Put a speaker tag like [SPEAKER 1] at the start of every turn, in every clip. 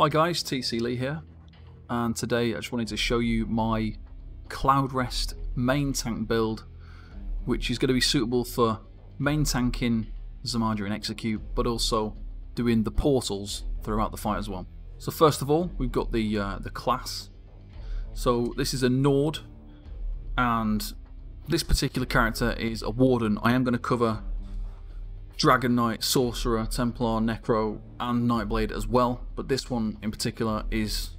[SPEAKER 1] Hi guys, TC Lee here, and today I just wanted to show you my Cloudrest main tank build, which is going to be suitable for main tanking Z'Maja and Execute, but also doing the portals throughout the fight as well. So first of all, we've got the uh, the class. So this is a Nord, and this particular character is a Warden. I am going to cover Dragon Knight, Sorcerer, Templar, Necro, and Nightblade as well. But this one in particular is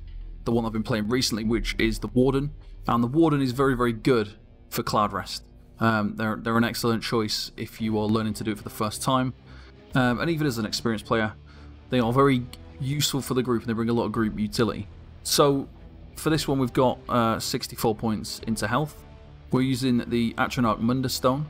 [SPEAKER 1] the one I've been playing recently, which is the Warden. And the Warden is very, very good for Cloudrest. Um, they're, they're an excellent choice if you are learning to do it for the first time. Um, and even as an experienced player, they are very useful for the group and they bring a lot of group utility. So for this one, we've got uh, 64 points into health. We're using the Atronach Mundus Stone.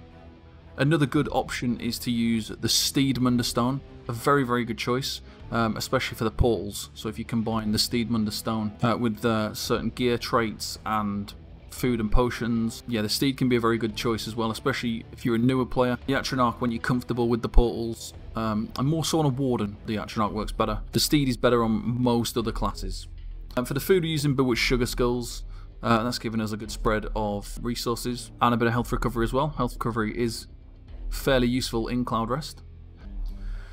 [SPEAKER 1] Another good option is to use the Steed Mundus Stone. A very, very good choice, um, especially for the portals. So if you combine the Steed Mundus Stone uh, with uh, certain gear traits and food and potions, yeah, the Steed can be a very good choice as well, especially if you're a newer player. The Atronach, when you're comfortable with the portals, um, and more so on a Warden, the Atronach works better. The Steed is better on most other classes. And for the food, we're using Bewitched Sugar Skulls. Uh, that's giving us a good spread of resources and a bit of health recovery as well. Health recovery is fairly useful in Cloudrest.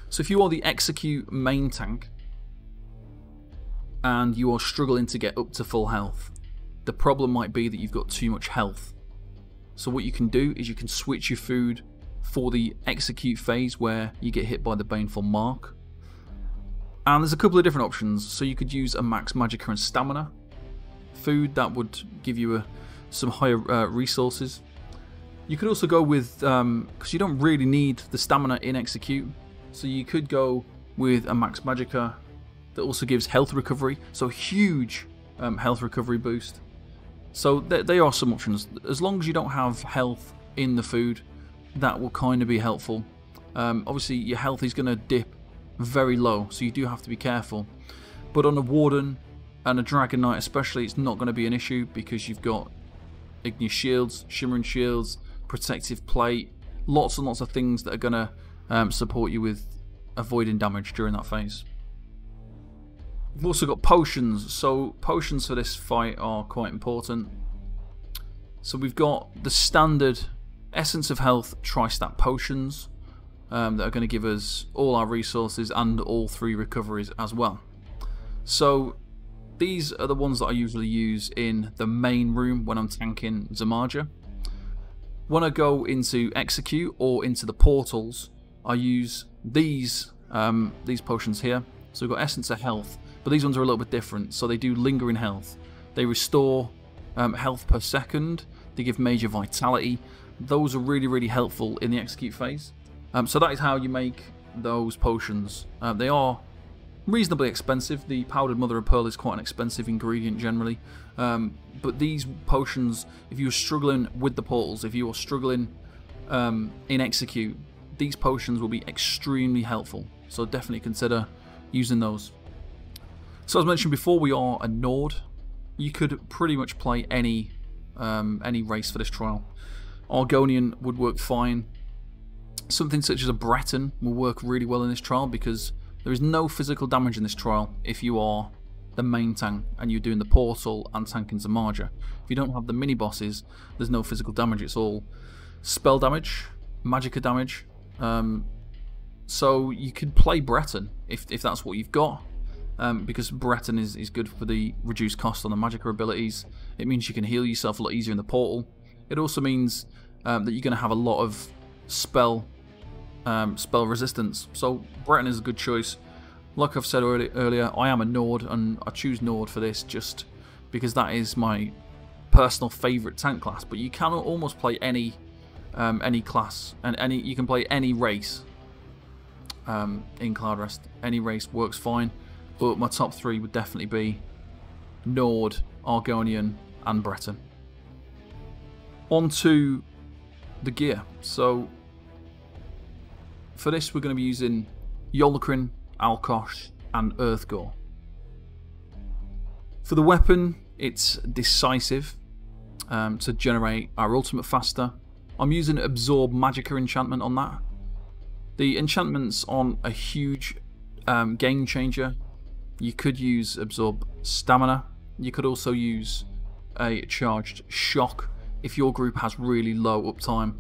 [SPEAKER 1] So if you are the Execute main tank and you are struggling to get up to full health, the problem might be that you've got too much health. So what you can do is you can switch your food for the Execute phase where you get hit by the Baneful Mark. And there's a couple of different options. So you could use a Max Magicka and Stamina food that would give you a, some higher uh, resources. You could also go with, because um, you don't really need the stamina in Execute, so you could go with a Max Magicka that also gives health recovery, so huge um, health recovery boost. So th they are some options. As long as you don't have health in the food, that will kind of be helpful. Um, obviously, your health is going to dip very low, so you do have to be careful. But on a Warden and a Dragon Knight especially, it's not going to be an issue because you've got Igneous Shields, Shimmering Shields, protective plate, lots and lots of things that are going to um, support you with avoiding damage during that phase. We've also got potions, so potions for this fight are quite important. So we've got the standard Essence of Health Tri-Stat potions um, that are going to give us all our resources and all three recoveries as well. So these are the ones that I usually use in the main room when I'm tanking Z'Maja. When I go into execute or into the portals, I use these um, these potions here. So we've got Essence of Health, but these ones are a little bit different. So they do Lingering Health. They restore um, health per second. They give Major Vitality. Those are really, really helpful in the execute phase. Um, so that is how you make those potions. Uh, they are reasonably expensive. The powdered mother of pearl is quite an expensive ingredient generally. Um, but these potions, if you're struggling with the portals, if you are struggling um, in execute, these potions will be extremely helpful. So definitely consider using those. So as mentioned before, we are a Nord. You could pretty much play any um, any race for this trial. Argonian would work fine. Something such as a Breton will work really well in this trial because there is no physical damage in this trial if you are the main tank and you're doing the portal and tanking Z'Maja. If you don't have the mini bosses, there's no physical damage, it's all spell damage, magicka damage. Um, so you could play Breton if, if that's what you've got. Um, because Breton is, is good for the reduced cost on the magicka abilities. It means you can heal yourself a lot easier in the portal. It also means um, that you're going to have a lot of spell um, spell resistance. So Breton is a good choice. Like I've said earlier, I am a Nord, and I choose Nord for this just because that is my personal favourite tank class. But you can almost play any um, any class, and any you can play any race um, in Cloudrest. Any race works fine, but my top three would definitely be Nord, Argonian, and Breton. On to the gear. So for this, we're going to be using Yolkrin, Alkosh, and Earthgore. For the weapon, it's decisive um, to generate our ultimate faster. I'm using Absorb Magicka enchantment on that. The enchantment's on a huge um, game changer You could use absorb stamina. You could also use a charged shock if your group has really low uptime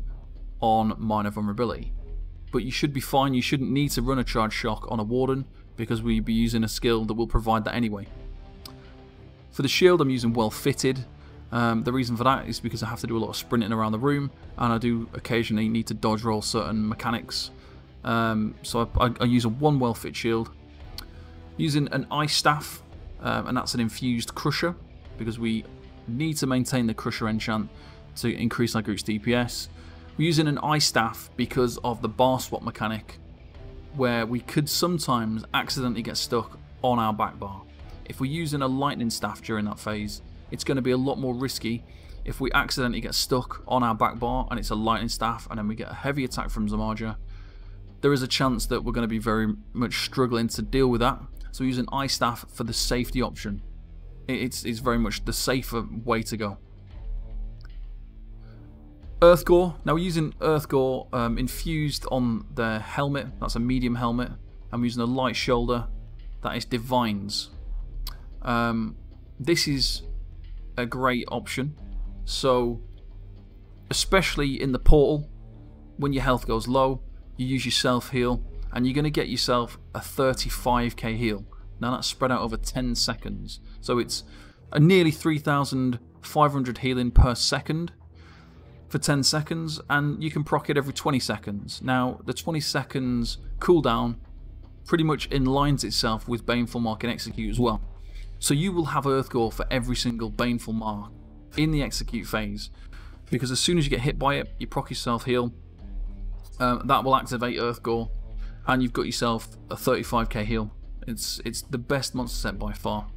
[SPEAKER 1] on minor vulnerability. But you should be fine, you shouldn't need to run a charge shock on a warden because we'd be using a skill that will provide that anyway. For the shield I'm using well fitted. Um, the reason for that is because I have to do a lot of sprinting around the room and I do occasionally need to dodge roll certain mechanics. Um, so I, I, I, use a one well fit shield. Using an ice staff um, and that's an infused crusher because we need to maintain the crusher enchant to increase our group's DPS. We're using an ice staff because of the bar swap mechanic where we could sometimes accidentally get stuck on our back bar. If we're using a lightning staff during that phase, it's going to be a lot more risky if we accidentally get stuck on our back bar and it's a lightning staff and then we get a heavy attack from Z'Maja. There is a chance that we're going to be very much struggling to deal with that. So we use an ice staff for the safety option. It's, it's very much the safer way to go. Earthgore. Now we're using Earthgore um, infused on the helmet. That's a medium helmet. I'm using a light shoulder. That is Divines. Um, this is a great option. So, especially in the portal, when your health goes low, you use your self heal, and you're going to get yourself a 35k heal. Now that's spread out over 10 seconds. So it's a nearly 3,500 healing per second for 10 seconds and you can proc it every 20 seconds. Now the 20 seconds cooldown pretty much inlines itself with Baneful Mark and Execute as well. So you will have Earthgore for every single Baneful Mark in the Execute phase because as soon as you get hit by it, you proc yourself heal. Um, that will activate Earthgore and you've got yourself a 35k heal. It's it's the best monster set by far.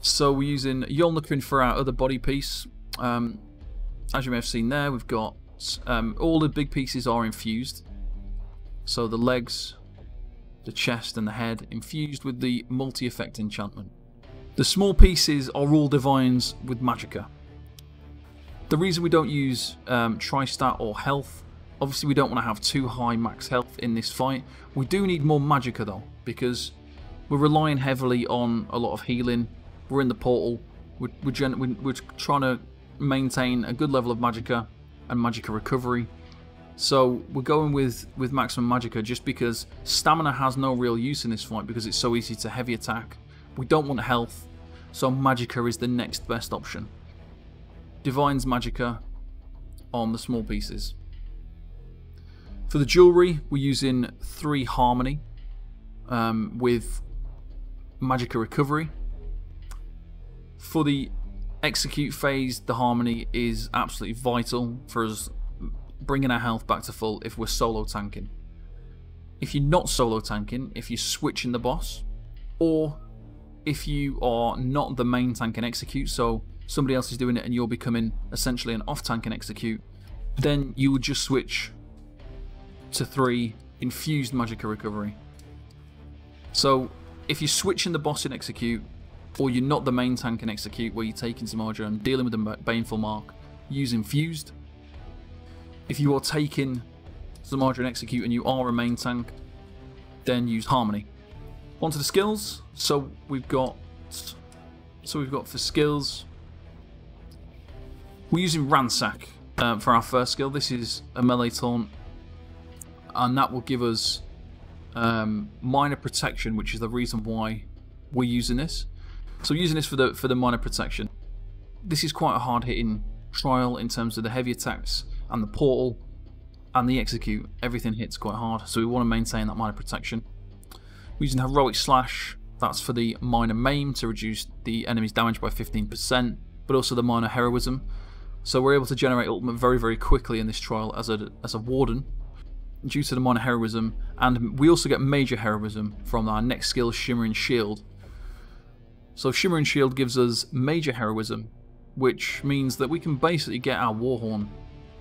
[SPEAKER 1] So we're using Yolnahkriin for our other body piece. Um, as you may have seen there, we've got um, all the big pieces are infused. So the legs, the chest and the head infused with the multi-effect enchantment. The small pieces are all divines with magicka. The reason we don't use um, Tristat or health, obviously we don't want to have too high max health in this fight. We do need more magicka though, because we're relying heavily on a lot of healing. We're in the portal. We're, we're, we're trying to maintain a good level of magicka and magicka recovery. So we're going with, with maximum magicka just because stamina has no real use in this fight because it's so easy to heavy attack. We don't want health, so magicka is the next best option. Divine's magicka on the small pieces. For the jewellery, we're using 3 Harmony um, with Magicka Recovery. For the execute phase, the Harmony is absolutely vital for us bringing our health back to full if we're solo tanking. If you're not solo tanking, if you're switching the boss, or if you are not the main tank and execute, so somebody else is doing it and you're becoming essentially an off tank and execute, then you would just switch to 3 infused Magicka Recovery. So if you're switching the boss in execute, or you're not the main tank in execute where you're taking Z'Maja and dealing with the Baneful Mark, use infused. If you are taking Z'Maja and execute and you are a main tank, then use Harmony. Onto the skills. So we've got so we've got for skills. We're using Ransack uh, for our first skill. This is a melee taunt and that will give us um, minor protection, which is the reason why we're using this. So using this for the for the minor protection. This is quite a hard hitting trial in terms of the heavy attacks and the portal and the execute. Everything hits quite hard, so we want to maintain that minor protection. We're using heroic slash. That's for the minor maim to reduce the enemy's damage by 15%, but also the minor heroism. So we're able to generate ultimate very very quickly in this trial as a as a warden due to the minor heroism, and we also get major heroism from our next skill, Shimmering Shield. So Shimmering Shield gives us major heroism, which means that we can basically get our Warhorn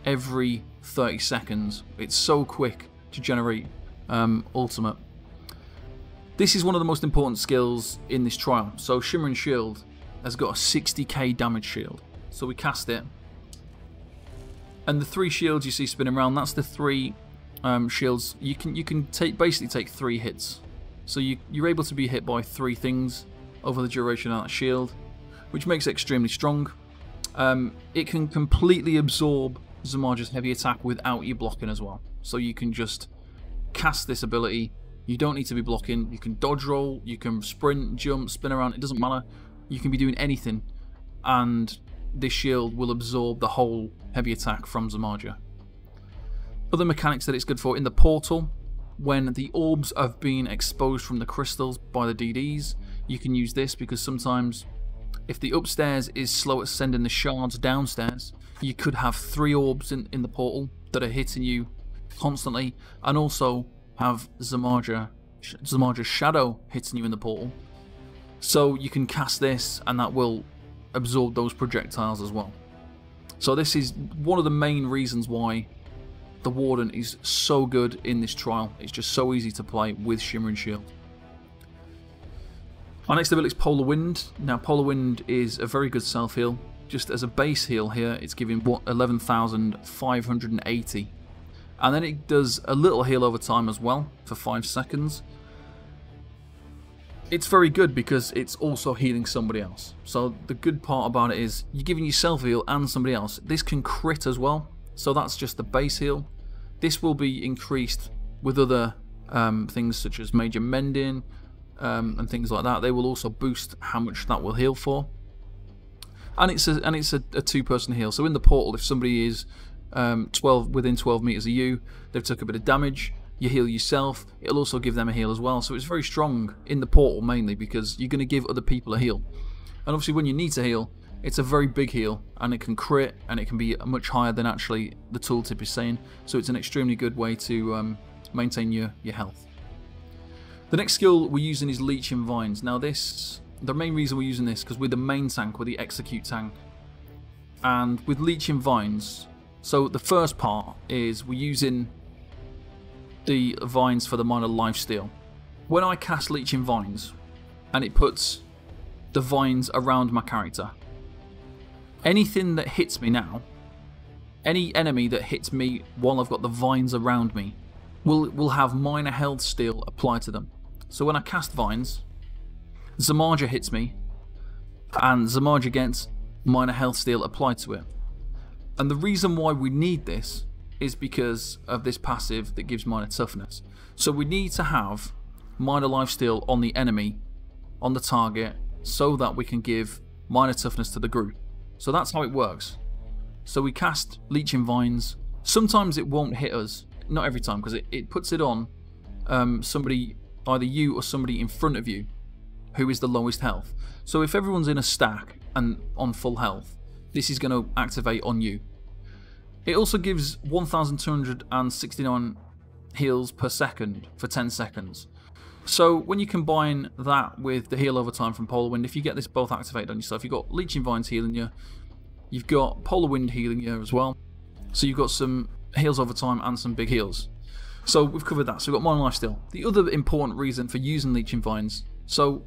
[SPEAKER 1] every 30 seconds. It's so quick to generate um, ultimate. This is one of the most important skills in this trial. So Shimmering Shield has got a 60k damage shield. So we cast it. And the three shields you see spinning around, that's the three um, shields, you can you can take basically take three hits So you, you're able to be hit by three things over the duration of that shield, which makes it extremely strong. Um, it can completely absorb Z'Maja's heavy attack without you blocking as well. So you can just cast this ability. You don't need to be blocking. You can dodge roll, you can sprint, jump, spin around. It doesn't matter. You can be doing anything. And this shield will absorb the whole heavy attack from Z'Maja. Other mechanics that it's good for in the portal, when the orbs have been exposed from the crystals by the DDs, you can use this because sometimes if the upstairs is slow at sending the shards downstairs, you could have three orbs in, in the portal that are hitting you constantly, and also have Z'Maja, Z'Maja's shadow hitting you in the portal. So you can cast this, and that will absorb those projectiles as well. So this is one of the main reasons why the Warden is so good in this trial. It's just so easy to play with Shimmering Shield. Our next ability is Polar Wind. Now Polar Wind is a very good self heal. Just as a base heal here, it's giving what 11,580. And then it does a little heal over time as well for 5 seconds. It's very good because it's also healing somebody else. So the good part about it is you're giving yourself heal and somebody else. This can crit as well. So that's just the base heal. This will be increased with other um, things such as major mending, um, and things like that. They will also boost how much that will heal for. And it's a and it's a, a two-person heal. So in the portal, if somebody is um, 12 within 12 meters of you, they've took a bit of damage. You heal yourself. It'll also give them a heal as well. So it's very strong in the portal mainly because you're going to give other people a heal. And obviously, when you need to heal, it's a very big heal and it can crit and it can be much higher than actually the tooltip is saying. So it's an extremely good way to um, maintain your, your health. The next skill we're using is Leeching Vines. Now this, the main reason we're using this because we're the main tank, we're the execute tank. And with Leeching Vines, so the first part is we're using the vines for the minor lifesteal. When I cast Leeching Vines, and it puts the vines around my character, anything that hits me now, any enemy that hits me while I've got the vines around me, will will have minor health steal applied to them. So when I cast Vines, Z'Maja hits me, and Z'Maja gets minor health steal applied to it. And the reason why we need this is because of this passive that gives minor toughness. So we need to have minor life steal on the enemy, on the target, so that we can give minor toughness to the group. So that's how it works. So we cast Leeching Vines. Sometimes it won't hit us, not every time, because it, it puts it on um, somebody either you or somebody in front of you who is the lowest health. So if everyone's in a stack and on full health, this is going to activate on you. It also gives 1269 heals per second for 10 seconds. So when you combine that with the heal over time from Polar Wind, if you get this both activated on yourself, you've got Leeching Vines healing you, you've got Polar Wind healing you as well. So you've got some heals over time and some big heals. So we've covered that. So we've got Minor Lifesteal. The other important reason for using Leeching Vines. So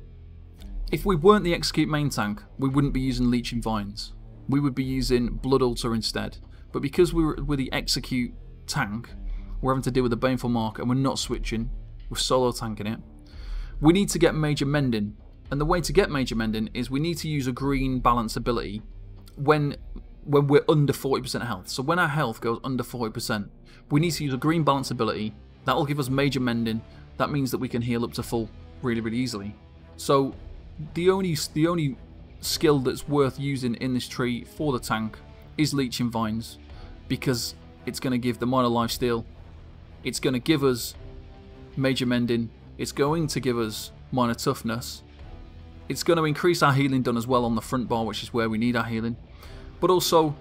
[SPEAKER 1] if we weren't the Execute main tank, we wouldn't be using Leeching Vines. We would be using Blood Altar instead. But because we we're, we're the Execute tank, we're having to deal with the Baneful Mark and we're not switching. We're solo tanking it. We need to get Major Mending. And the way to get Major Mending is we need to use a green balance ability when when we're under 40% health. So when our health goes under 40%, we need to use a green balance ability. That will give us major mending. That means that we can heal up to full really, really easily. So the only the only skill that's worth using in this tree for the tank is Leeching Vines because it's going to give the minor life steal. It's going to give us major mending. It's going to give us minor toughness. It's going to increase our healing done as well on the front bar, which is where we need our healing. But also,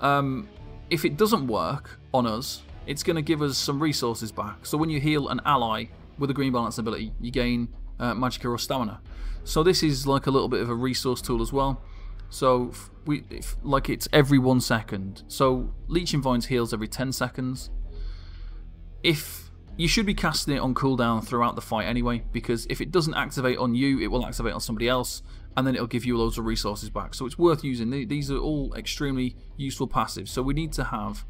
[SPEAKER 1] um, if it doesn't work on us, it's going to give us some resources back. So when you heal an ally with a green balance ability, you gain uh, Magicka or Stamina. So this is like a little bit of a resource tool as well. So we if, like it's every one second. So Leeching Vines heals every 10 seconds. If you should be casting it on cooldown throughout the fight anyway, because if it doesn't activate on you, it will activate on somebody else, and then it'll give you loads of resources back. So it's worth using. These are all extremely useful passives. So we need to have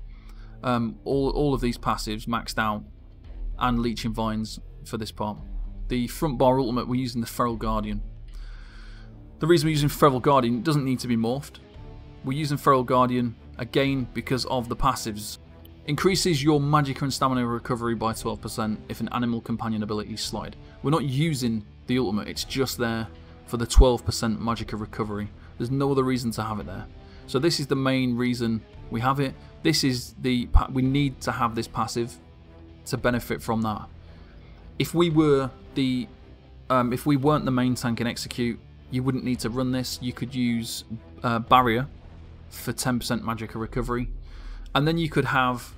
[SPEAKER 1] um, all, all of these passives maxed out and leeching vines for this part. the front bar ultimate, we're using the Feral Guardian. The reason we're using Feral Guardian doesn't need to be morphed. We're using Feral Guardian again because of the passives. Increases your Magicka and Stamina recovery by 12% if an animal companion ability slide. We're not using the ultimate, it's just there for the 12% Magicka recovery. There's no other reason to have it there. So this is the main reason we have it. This is the we need to have this passive to benefit from that. If we were the um, if we weren't the main tank in execute, you wouldn't need to run this. You could use uh, barrier for 10% Magicka recovery, and then you could have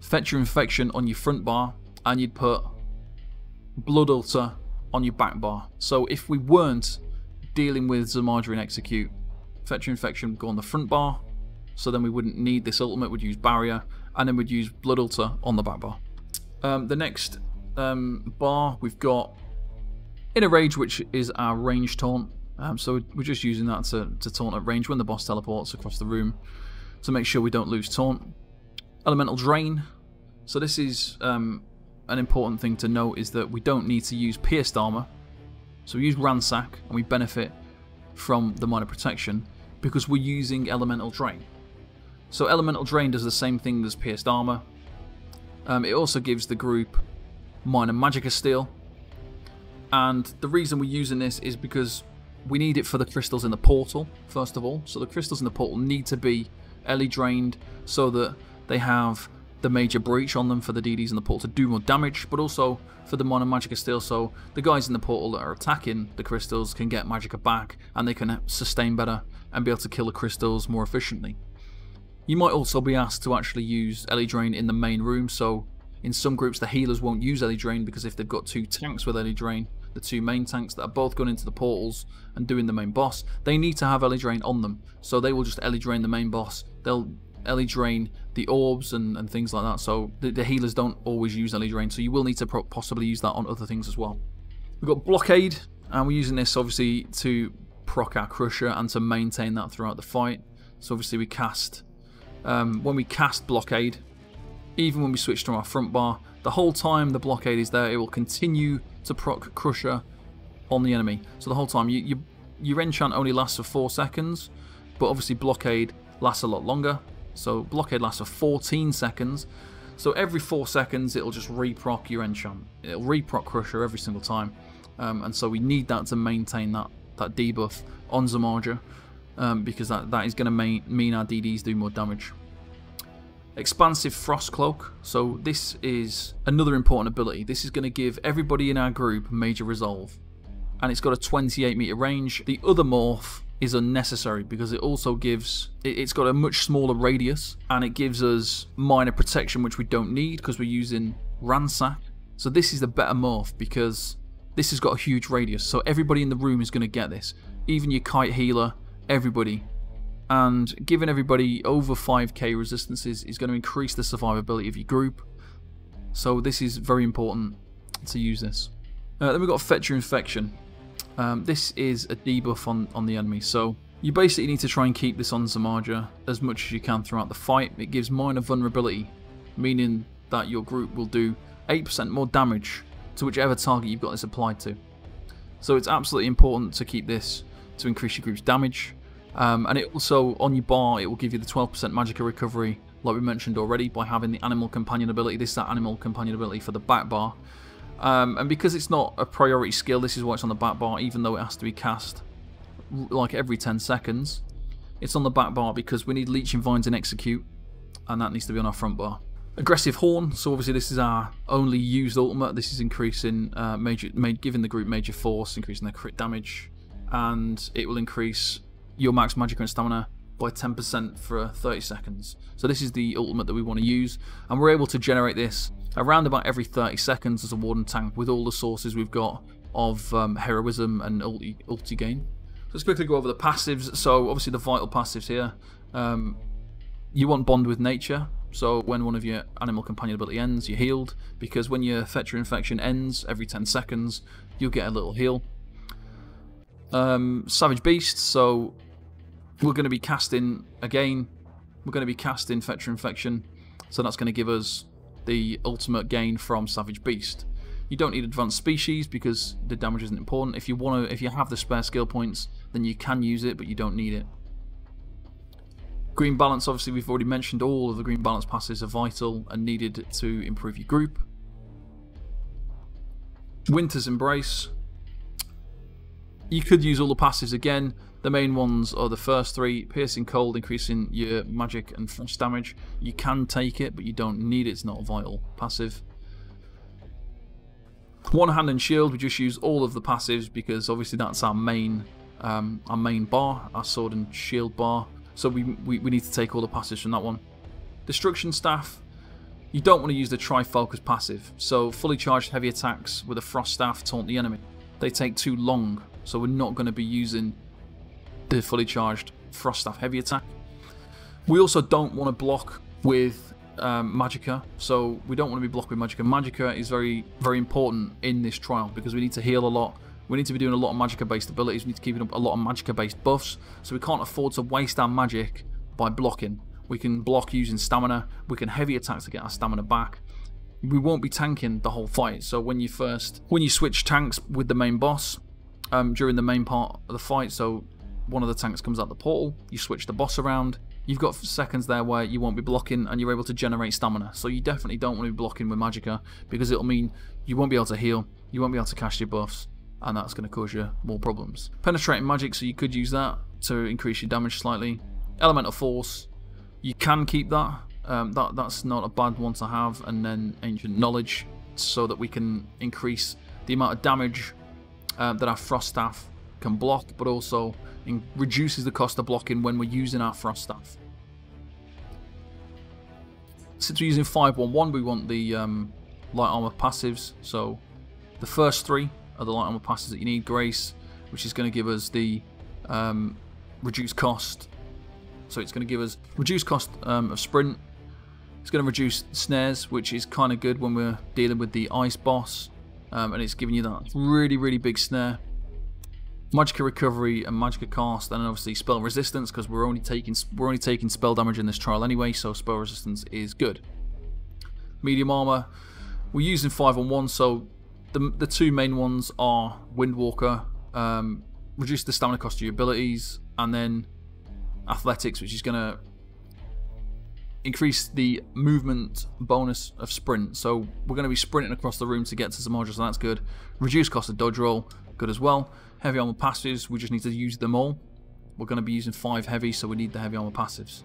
[SPEAKER 1] Fetcher Infection on your front bar, and you'd put blood altar on your back bar. So if we weren't dealing with Z'Maja and execute, Fetcher Infection would go on the front bar, so then we wouldn't need this ultimate, we'd use barrier, and then we'd use blood altar on the back bar. Um, the next um, bar we've got Inner Rage, which is our range taunt. Um, so we're just using that to, to taunt at range when the boss teleports across the room to make sure we don't lose taunt. Elemental Drain. So this is um, an important thing to note is that we don't need to use Pierced Armor. So we use Ransack and we benefit from the minor protection because we're using Elemental Drain. So Elemental Drain does the same thing as Pierced Armor. Um, it also gives the group minor Magicka Steal, And the reason we're using this is because we need it for the crystals in the portal, first of all. So the crystals in the portal need to be Ele drained so that they have the major breach on them for the DDs in the portal to do more damage, but also for the Minor Magicka Steal, so the guys in the portal that are attacking the crystals can get Magicka back and they can sustain better and be able to kill the crystals more efficiently. You might also be asked to actually use Ele Drain in the main room, so in some groups the healers won't use Ele Drain because if they've got two tanks with Ele Drain, the two main tanks that are both going into the portals and doing the main boss, they need to have Ele Drain on them. So they will just Ele Drain the main boss. They'll Ele Drain the orbs and, and things like that. So the, the healers don't always use Ele Drain, so you will need to possibly use that on other things as well. We've got Blockade, and we're using this obviously to proc our Crusher and to maintain that throughout the fight. So obviously we cast um, when we cast blockade, even when we switch to our front bar, the whole time the blockade is there, it will continue to proc Crusher on the enemy. So the whole time, you, you, your enchant only lasts for 4 seconds, but obviously blockade lasts a lot longer. So blockade lasts for 14 seconds. So every 4 seconds, it'll just reproc your enchant. It'll reproc Crusher every single time. Um, and so we need that to maintain that, that debuff on Z'Maja um, because that, that is going to mean our DDs do more damage. Expansive Frost Cloak. So this is another important ability. This is going to give everybody in our group Major Resolve. And it's got a 28 meter range. The other morph is unnecessary because it also gives it, has got a much smaller radius and it gives us minor protection which we don't need because we're using ransack so this is the better morph because this has got a huge radius so everybody in the room is going to get this even your kite healer everybody. And giving everybody over 5k resistances is going to increase the survivability of your group. So this is very important to use this. Uh, then we've got Fetcher Infection. Um, this is a debuff on, on the enemy. So you basically need to try and keep this on Z'Maja as much as you can throughout the fight. It gives minor vulnerability, meaning that your group will do 8% more damage to whichever target you've got this applied to. So it's absolutely important to keep this to increase your group's damage. Um, and it also, on your bar, it will give you the 12% Magicka recovery, like we mentioned already, by having the Animal Companion ability. This is that Animal Companion ability for the back bar. Um, and because it's not a priority skill, this is why it's on the back bar, even though it has to be cast like every 10 seconds. It's on the back bar because we need Leeching Vines and Execute, and that needs to be on our front bar. Aggressive Horn, so obviously this is our only used ultimate. This is increasing, uh, major, giving the group major force, increasing their crit damage, and it will increase your max magic and stamina by 10% for 30 seconds. So this is the ultimate that we want to use, and we're able to generate this around about every 30 seconds as a Warden tank with all the sources we've got of um, heroism and ulti, ulti gain. Let's quickly go over the passives. So obviously the vital passives here. Um, you want bond with nature. So when one of your animal companion ability ends, you're healed. Because when your Fetcher Infection ends every 10 seconds, you'll get a little heal. Um, Savage Beast, so we're going to be casting again. We're going to be casting Fetcher Infection, so that's going to give us the ultimate gain from Savage Beast. You don't need advanced species because the damage isn't important. If you want to, if you have the spare skill points, then you can use it, but you don't need it. Green balance, obviously, we've already mentioned all of the green balance passes are vital and needed to improve your group. Winter's Embrace. You could use all the passes again. The main ones are the first three, Piercing Cold, increasing your magic and frost damage. You can take it, but you don't need it, it's not a vital passive. One Hand and Shield, we just use all of the passives because obviously that's our main um, our main bar, our Sword and Shield bar. So we, we, we need to take all the passives from that one. Destruction Staff, you don't want to use the Tri-Focus passive. So fully charged heavy attacks with a Frost Staff taunt the enemy. They take too long, so we're not going to be using the fully charged Frost Staff heavy attack. We also don't want to block with um, Magicka, so we don't want to be blocked with Magicka. Magicka is very, very important in this trial because we need to heal a lot. We need to be doing a lot of Magicka-based abilities. We need to keep up a lot of Magicka-based buffs, so we can't afford to waste our magic by blocking. We can block using stamina. We can heavy attack to get our stamina back. We won't be tanking the whole fight. So when you first, when you switch tanks with the main boss um, during the main part of the fight, so one of the tanks comes out the portal, you switch the boss around, you've got seconds there where you won't be blocking and you're able to generate stamina. So you definitely don't want to be blocking with Magicka because it'll mean you won't be able to heal, you won't be able to cast your buffs, and that's going to cause you more problems. Penetrating magic, so you could use that to increase your damage slightly. Elemental force, you can keep that. Um, that that's not a bad one to have. And then ancient knowledge, so that we can increase the amount of damage um, that our frost staff can block, but also reduces the cost of blocking when we're using our frost staff. Since we're using 511, we want the um, light armor passives. So the first three are the light armor passives that you need. Grace, which is going to give us the um, reduced cost. So it's going to give us reduced cost um, of sprint. It's going to reduce snares, which is kind of good when we're dealing with the ice boss. Um, and it's giving you that really, really big snare. Magicka recovery and Magicka cast, and obviously spell resistance because we're only taking we're only taking spell damage in this trial anyway, so spell resistance is good. Medium armor, we're using five on one, so the the two main ones are Windwalker, um, reduce the stamina cost of your abilities, and then athletics, which is going to increase the movement bonus of sprint. So we're going to be sprinting across the room to get to modules, so that's good. Reduce cost of dodge roll, good as well. Heavy armor passives, we just need to use them all. We're going to be using 5 heavy, so we need the heavy armor passives.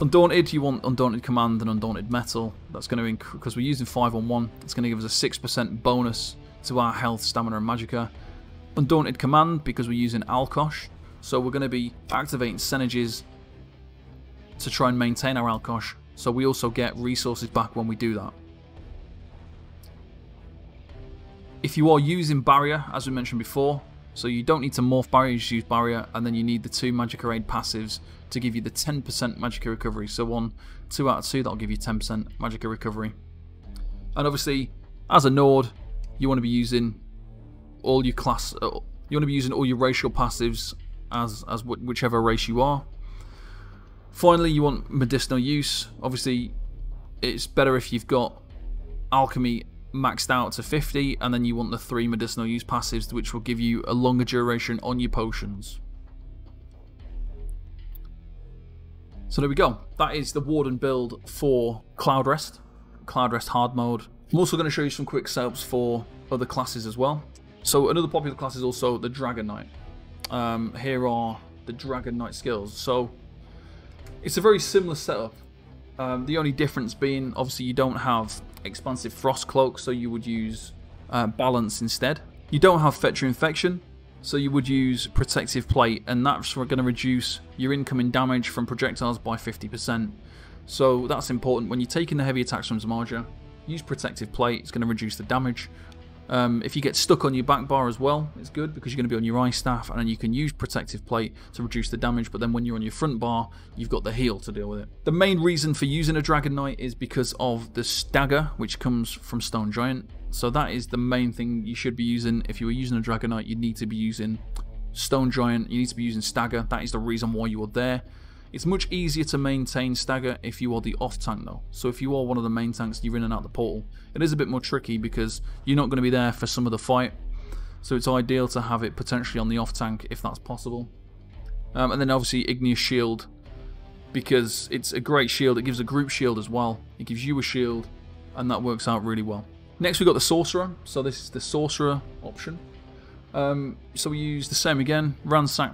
[SPEAKER 1] Undaunted, you want Undaunted Command and Undaunted Mettle. That's going to increase, because we're using 5 on 1, it's going to give us a 6% bonus to our health, stamina, and magicka. Undaunted Command, because we're using Alkosh. So we're going to be activating synergies to try and maintain our Alkosh. So we also get resources back when we do that. If you are using Barrier, as we mentioned before, so you don't need to morph Barrier, you just use Barrier, and then you need the two Magicka Aid passives to give you the 10% Magicka Recovery. So one, 2 out of 2, that'll give you 10% Magicka Recovery. And obviously, as a Nord, you want to be using all your class, uh, you want to be using all your racial passives as, as whichever race you are. Finally, you want medicinal use. Obviously, it's better if you've got alchemy maxed out to 50 and then you want the three medicinal use passives which will give you a longer duration on your potions. So there we go. That is the Warden build for Cloudrest, Cloud Rest hard mode. I'm also going to show you some quick setups for other classes as well. So another popular class is also the Dragon Knight. Um, here are the Dragon Knight skills. So it's a very similar setup. Um, the only difference being, obviously, you don't have expansive frost cloak, so you would use uh, balance instead. You don't have Fetcher Infection, so you would use protective plate, and that's going to reduce your incoming damage from projectiles by 50%. So that's important. When you're taking the heavy attacks from Z'Maja, use protective plate, it's going to reduce the damage. Um, if you get stuck on your back bar as well, it's good because you're going to be on your ice staff and you can use protective plate to reduce the damage, but then when you're on your front bar, you've got the heal to deal with it. The main reason for using a Dragon Knight is because of the stagger, which comes from Stone Giant. So that is the main thing you should be using. If you were using a Dragon Knight, you need to be using Stone Giant, you need to be using stagger. That is the reason why you are there. It's much easier to maintain stagger if you are the off tank though. So if you are one of the main tanks, you're in and out the portal. It is a bit more tricky because you're not going to be there for some of the fight. So it's ideal to have it potentially on the off tank if that's possible. Um, and then obviously Igneous Shield because it's a great shield. It gives a group shield as well. It gives you a shield and that works out really well. Next we've got the Sorcerer. So this is the Sorcerer option. Um, so we use the same again, Ransack.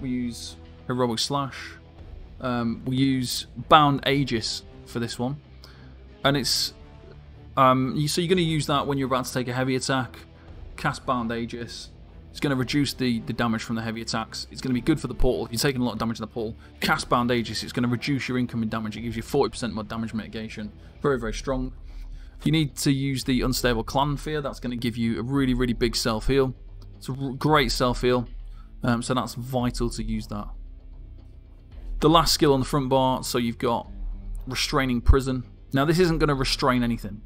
[SPEAKER 1] We use Heroic Slash. Um, we use Bound Aegis for this one. And it's... Um, you, so you're going to use that when you're about to take a heavy attack. Cast Bound Aegis. It's going to reduce the, the damage from the heavy attacks. It's going to be good for the portal. If you're taking a lot of damage in the portal, cast Bound Aegis, it's going to reduce your incoming damage. It gives you 40% more damage mitigation. Very, very strong. You need to use the Unstable Clannfear. That's going to give you a really, really big self-heal. It's a great self-heal. Um, so that's vital to use that. The last skill on the front bar, so you've got Restraining Prison. Now this isn't going to restrain anything.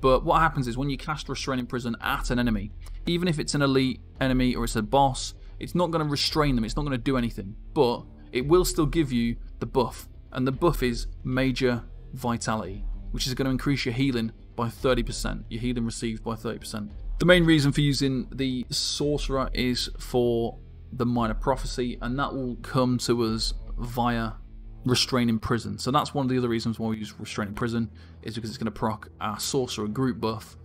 [SPEAKER 1] But what happens is when you cast Restraining Prison at an enemy, even if it's an elite enemy or it's a boss, it's not going to restrain them, it's not going to do anything. But it will still give you the buff. And the buff is Major Vitality, which is going to increase your healing by 30%. Your healing received by 30%. The main reason for using the Sorcerer is for the Minor Prophecy, and that will come to us via restraining prison. So that's one of the other reasons why we use restraining prison is because it's going to proc our sorcerer group buff,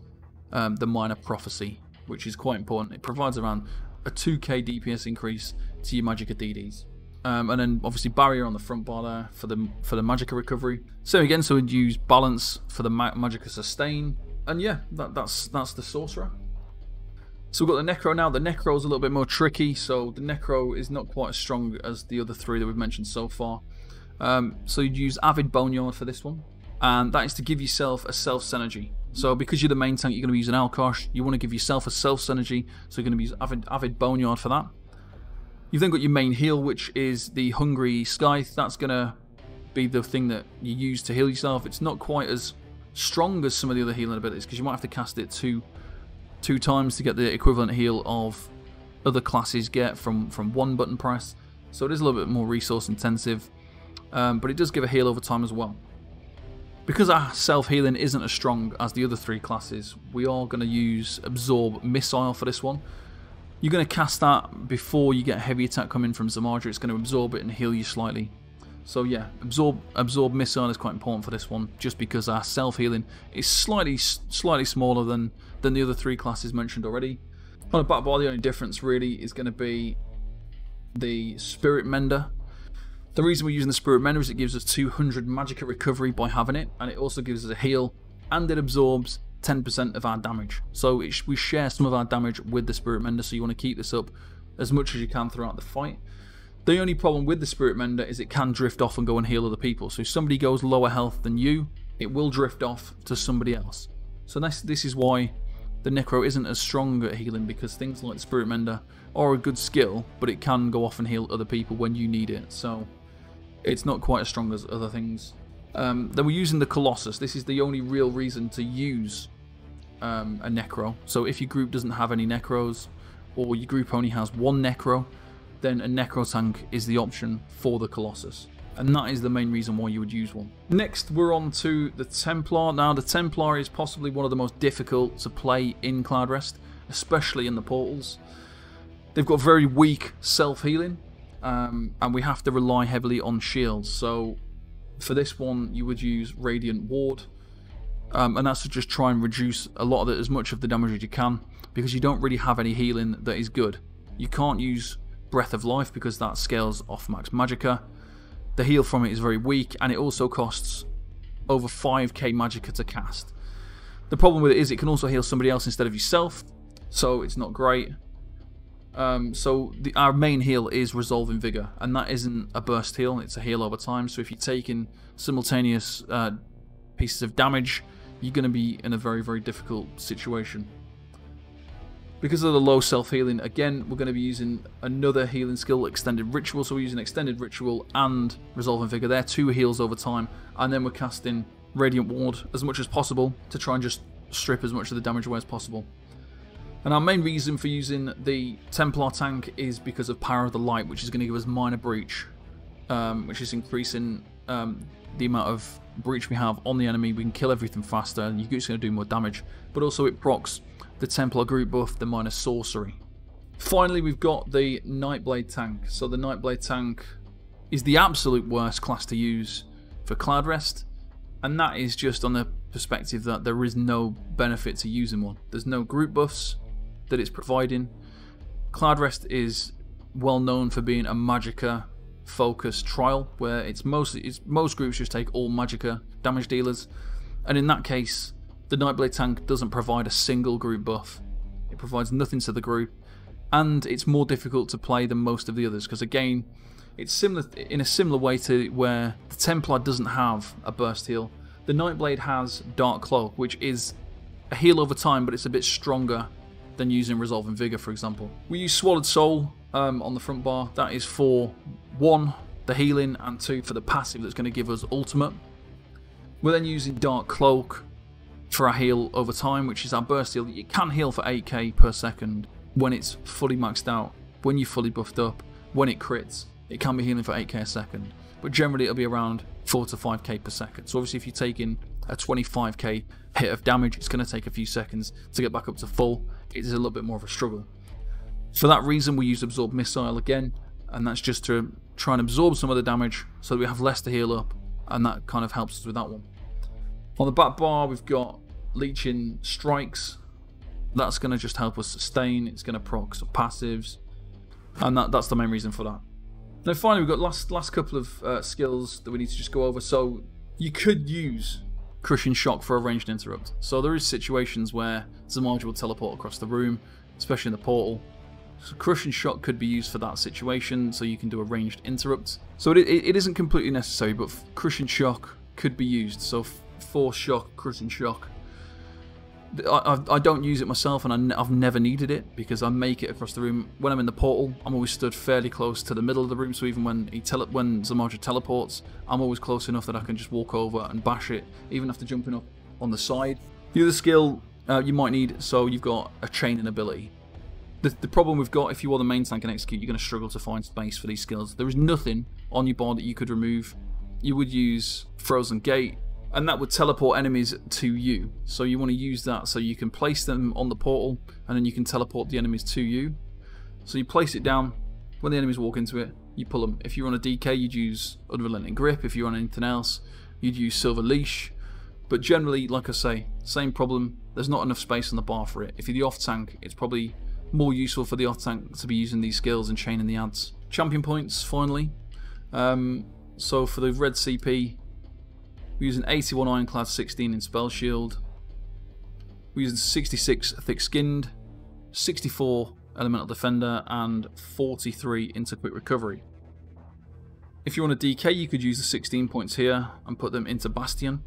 [SPEAKER 1] um, the minor prophecy, which is quite important. It provides around a 2k DPS increase to your Magicka DDs. Um, and then obviously barrier on the front bar there for the for the Magicka recovery. So again, so we'd use balance for the Ma Magicka sustain, and yeah, that, that's that's the sorcerer. So we've got the Necro now. The Necro is a little bit more tricky, so the Necro is not quite as strong as the other three that we've mentioned so far. Um, so you'd use Avid Boneyard for this one, and that is to give yourself a self synergy. So because you're the main tank, you're going to be using Alkosh. You want to give yourself a self synergy, so you're going to be using Avid, Avid Boneyard for that. You've then got your main heal, which is the Hungry Scythe. That's going to be the thing that you use to heal yourself. It's not quite as strong as some of the other healing abilities because you might have to cast it two two times to get the equivalent heal of other classes get from from one button press. So it is a little bit more resource intensive um, but it does give a heal over time as well. Because our self-healing isn't as strong as the other three classes, we are going to use Absorb Missile for this one. You're going to cast that before you get a heavy attack coming from Zamadra. It's going to absorb it and heal you slightly. So yeah, absorb absorb missile is quite important for this one, just because our self healing is slightly slightly smaller than than the other three classes mentioned already. On back bar, the only difference really is going to be the Spirit Mender. The reason we're using the Spirit Mender is it gives us 200 Magicka recovery by having it, and it also gives us a heal, and it absorbs 10% of our damage. So sh we share some of our damage with the Spirit Mender, so you want to keep this up as much as you can throughout the fight. The only problem with the Spirit Mender is it can drift off and go and heal other people. So if somebody goes lower health than you, it will drift off to somebody else. So this, this is why the Necro isn't as strong at healing because things like Spirit Mender are a good skill, but it can go off and heal other people when you need it. So it's not quite as strong as other things. Um, then we're using the Colossus. This is the only real reason to use um, a Necro. So if your group doesn't have any Necros, or your group only has one Necro, then a Necro tank is the option for the Colossus. And that is the main reason why you would use one. Next, we're on to the Templar. Now, the Templar is possibly one of the most difficult to play in Cloudrest, especially in the portals. They've got very weak self-healing, um, and we have to rely heavily on shields. So for this one, you would use Radiant Ward, um, and that's to just try and reduce a lot of it, as much of the damage as you can, because you don't really have any healing that is good. You can't use Breath of Life because that scales off max Magicka. The heal from it is very weak, and it also costs over 5k Magicka to cast. The problem with it is it can also heal somebody else instead of yourself, so it's not great. Um, so the, our main heal is Resolving Vigor, and that isn't a burst heal, it's a heal over time. So if you're taking simultaneous uh, pieces of damage, you're going to be in a very, very difficult situation. Because of the low self-healing, again, we're going to be using another healing skill, Extended Ritual. So we're using Extended Ritual and Resolving Vigor. They're two heals over time. And then we're casting Radiant Ward as much as possible to try and just strip as much of the damage away as possible. And our main reason for using the Templar tank is because of Power of the Light, which is going to give us minor breach. um, which is increasing um, the amount of breach we have on the enemy. We can kill everything faster, and you're just going to do more damage. But also it procs the Templar group buff, the minor sorcery. Finally, we've got the Nightblade tank. So the Nightblade tank is the absolute worst class to use for Cloudrest, and that is just on the perspective that there is no benefit to using one. There's no group buffs that it's providing. Cloudrest is well known for being a Magicka focused trial where it's mostly it's, most groups just take all Magicka damage dealers, and in that case, the Nightblade tank doesn't provide a single group buff. It provides nothing to the group, and it's more difficult to play than most of the others because again, it's similar in a similar way to where the Templar doesn't have a burst heal. The Nightblade has Dark Cloak, which is a heal over time, but it's a bit stronger than using Resolving Vigor, for example. We use Swallowed Soul um, on the front bar. That is for one, the healing, and two, for the passive that's going to give us ultimate. We're then using Dark Cloak for our heal over time, which is our burst heal. You can heal for 8k per second when it's fully maxed out, when you're fully buffed up, when it crits. It can be healing for 8k a second, but generally it'll be around 4 to 5k per second. So obviously if you're taking a 25k hit of damage, it's going to take a few seconds to get back up to full. It is a little bit more of a struggle. For that reason, we use Absorb Missile again, and that's just to try and absorb some of the damage so that we have less to heal up, and that kind of helps us with that one. On the back bar, we've got Leeching Strikes. That's going to just help us sustain, it's going to proc some passives, and that, that's the main reason for that. Now finally, we've got last last couple of uh, skills that we need to just go over. So you could use Crushing Shock for a ranged interrupt. So there is situations where Z'Maja will teleport across the room, especially in the portal, so Crushing Shock could be used for that situation, so you can do a ranged interrupt. So it, it, it isn't completely necessary, but Crushing Shock could be used. So Force Shock, Crushing Shock. I, I, I, don't use it myself, and I have never needed it because I make it across the room. When I'm in the portal, I'm always stood fairly close to the middle of the room, so even when he tele when Z'Maja teleports, I'm always close enough that I can just walk over and bash it, even after jumping up on the side. The other skill uh, you might need, so you've got a chaining ability the, the problem we've got, if you are the main tank and execute, you're going to struggle to find space for these skills. There is nothing on your board that you could remove. You would use Frozen Gate, and that would teleport enemies to you. So you want to use that so you can place them on the portal, and then you can teleport the enemies to you. So you place it down, when the enemies walk into it, you pull them. If you're on a DK, you'd use Unrelenting Grip. If you're on anything else, you'd use Silver Leash. But generally, like I say, same problem. There's not enough space on the bar for it. If you're the off tank, it's probably more useful for the off tank to be using these skills and chaining the ads. Champion points, finally. Um, so for the red CP, we're using 81 Ironclad, 16 in Spell Shield. We're using 66 Thick Skinned, 64 Elemental Defender, and 43 into Quick Recovery. If you want a DK, you could use the 16 points here and put them into Bastion.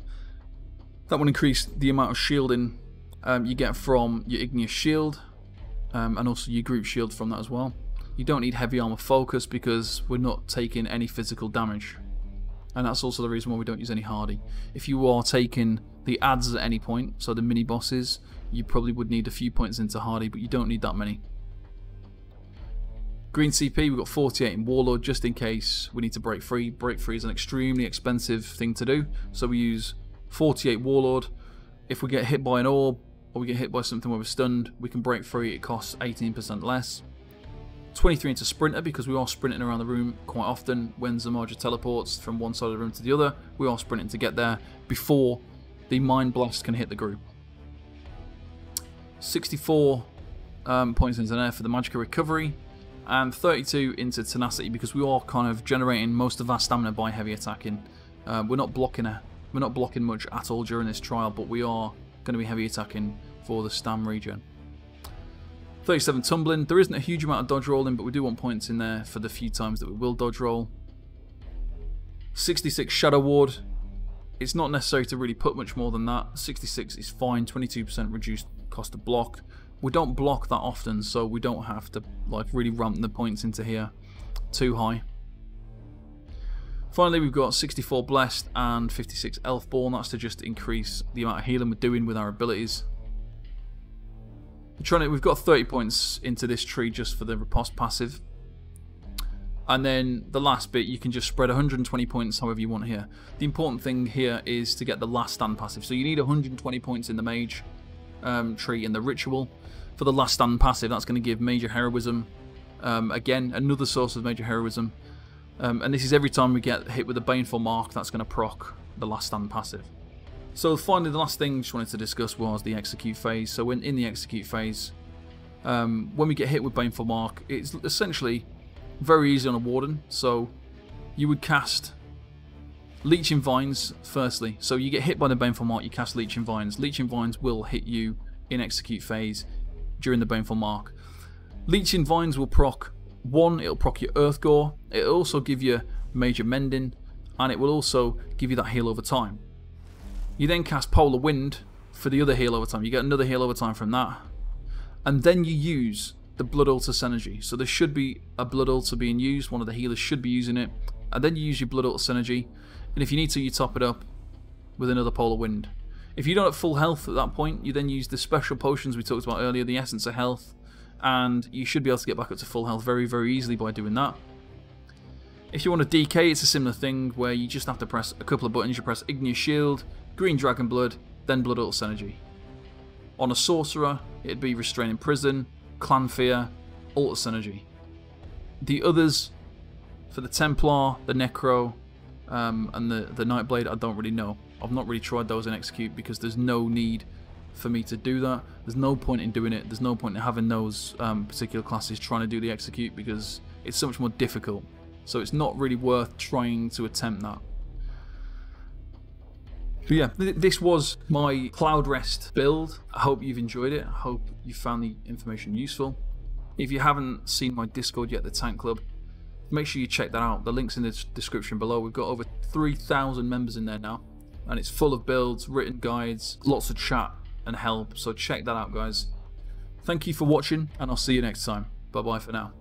[SPEAKER 1] That will increase the amount of shielding um, you get from your Igneous Shield, um, and also your group shield from that as well. You don't need heavy armor focus because we're not taking any physical damage. And that's also the reason why we don't use any hardy. If you are taking the ads at any point, so the mini bosses, you probably would need a few points into hardy, but you don't need that many. Green CP, we've got 48 in Warlord just in case we need to break free. Break free is an extremely expensive thing to do, so we use 48 Warlord. If we get hit by an orb, or we get hit by something where we're stunned, we can break free, it costs 18% less. 23 into Sprinter because we are sprinting around the room quite often when Z'Maja teleports from one side of the room to the other. We are sprinting to get there before the Mind Blast can hit the group. 64 um, points into there for the Magicka Recovery and 32 into Tenacity because we are kind of generating most of our stamina by heavy attacking. Uh, we're not blocking a, we're not blocking much at all during this trial, but we are going to be heavy attacking for the Stam regen. 37 tumbling. There isn't a huge amount of dodge rolling, but we do want points in there for the few times that we will dodge roll. 66 Shadow Ward. It's not necessary to really put much more than that. 66 is fine. 22% reduced cost of block. We don't block that often, so we don't have to like really ramp the points into here too high. Finally, we've got 64 Blessed and 56 Elfborn. That's to just increase the amount of healing we're doing with our abilities. We've got 30 points into this tree just for the riposte passive. And then the last bit, you can just spread 120 points however you want here. The important thing here is to get the last stand passive. So you need 120 points in the mage um, tree in the ritual. For the last stand passive, that's going to give major heroism. Um, again, another source of major heroism. Um, and this is every time we get hit with a Baneful Mark, that's going to proc the last stand passive. So finally, the last thing I just wanted to discuss was the execute phase. So when in the execute phase, um, when we get hit with Baneful Mark, it's essentially very easy on a Warden. So you would cast Leeching Vines firstly. So you get hit by the Baneful Mark, you cast Leeching Vines. Leeching Vines will hit you in execute phase during the Baneful Mark. Leeching Vines will proc one, it'll proc your Earthgore, it'll also give you Major Mending, and it will also give you that heal over time. You then cast Polar Wind for the other heal over time. You get another heal over time from that. And then you use the Blood Altar Synergy. So there should be a Blood Altar being used, one of the healers should be using it. And then you use your Blood Altar Synergy. And if you need to, you top it up with another Polar Wind. If you don't have full health at that point, you then use the special potions we talked about earlier, the Essence of Health, and you should be able to get back up to full health very, very easily by doing that. If you want to DK, it's a similar thing where you just have to press a couple of buttons. You press Igneous Shield, Green Dragon Blood, then Blood Altar Synergy. On a Sorcerer, it'd be Restraining Prison, Clannfear, Altar Synergy. The others, for the Templar, the Necro, um, and the, the Nightblade, I don't really know. I've not really tried those in Execute because there's no need for me to do that. There's no point in doing it. There's no point in having those um, particular classes trying to do the Execute because it's so much more difficult. So it's not really worth trying to attempt that. But yeah, th this was my Cloudrest build. I hope you've enjoyed it. I hope you found the information useful. If you haven't seen my Discord yet, the Tank Club, make sure you check that out. The link's in the description below. We've got over 3,000 members in there now. And it's full of builds, written guides, lots of chat and help. So check that out, guys. Thank you for watching, and I'll see you next time. Bye bye for now.